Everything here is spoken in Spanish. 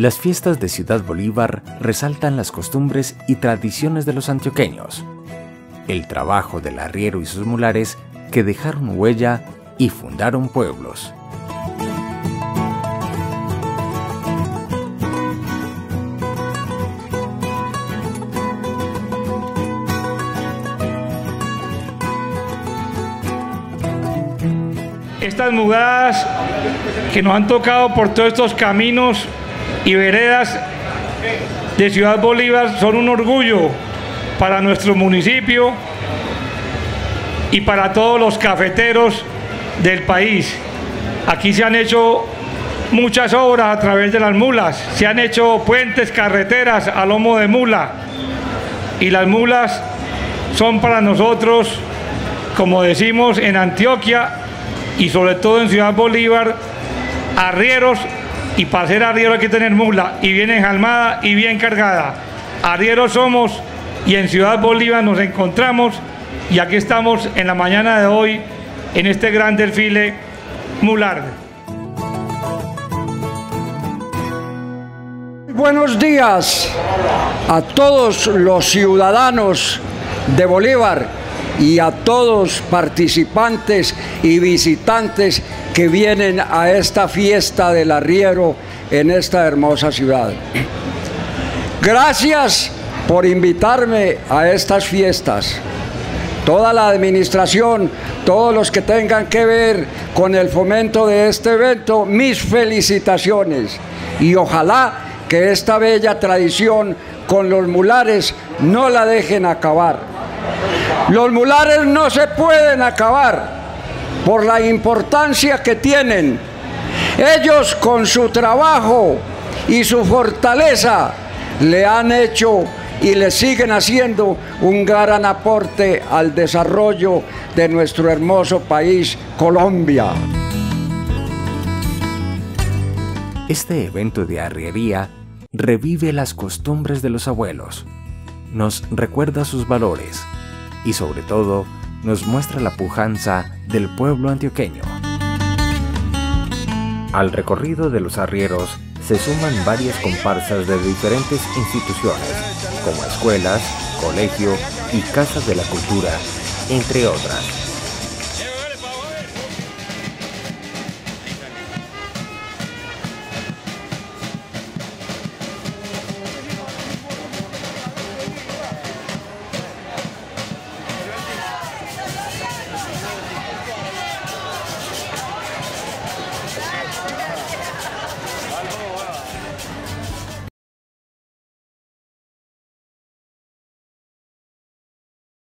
Las fiestas de Ciudad Bolívar resaltan las costumbres y tradiciones de los antioqueños, el trabajo del arriero y sus mulares que dejaron huella y fundaron pueblos. Estas mudadas que nos han tocado por todos estos caminos y veredas de Ciudad Bolívar son un orgullo para nuestro municipio y para todos los cafeteros del país. Aquí se han hecho muchas obras a través de las mulas, se han hecho puentes, carreteras a lomo de mula y las mulas son para nosotros, como decimos en Antioquia y sobre todo en Ciudad Bolívar, arrieros y para ser arriero hay que tener mula y bien enjalmada y bien cargada. Arrieros somos y en Ciudad Bolívar nos encontramos y aquí estamos en la mañana de hoy en este gran desfile mular. Buenos días a todos los ciudadanos de Bolívar y a todos participantes y visitantes que vienen a esta fiesta del arriero en esta hermosa ciudad. Gracias por invitarme a estas fiestas. Toda la administración, todos los que tengan que ver con el fomento de este evento, mis felicitaciones. Y ojalá que esta bella tradición con los mulares no la dejen acabar. Los mulares no se pueden acabar por la importancia que tienen. Ellos con su trabajo y su fortaleza le han hecho y le siguen haciendo un gran aporte al desarrollo de nuestro hermoso país, Colombia. Este evento de arriería revive las costumbres de los abuelos, nos recuerda sus valores y sobre todo nos muestra la pujanza del pueblo antioqueño. Al recorrido de los arrieros se suman varias comparsas de diferentes instituciones, como escuelas, colegio y casas de la cultura, entre otras.